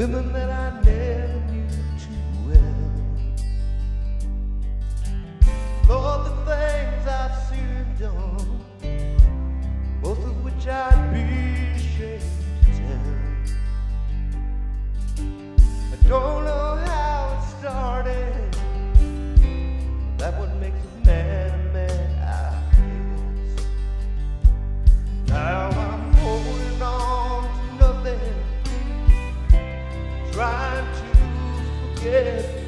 women that I never knew too well. Lord, the things I've seen and done, both of which I get